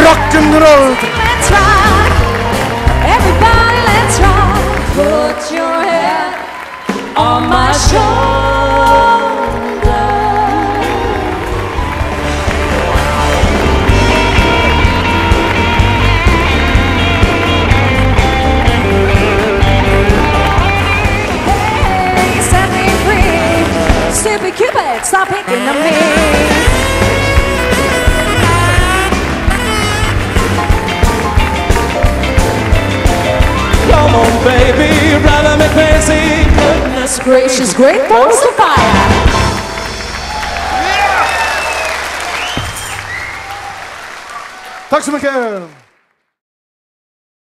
rock'n'roll. Let's rock. Everybody, let's rock. Put your head on my shoulder. Hey, set me free. Stupid Cupid, stop picking on me. Baby, driving me crazy. Goodness gracious, great balls of fire. Tack så mycket!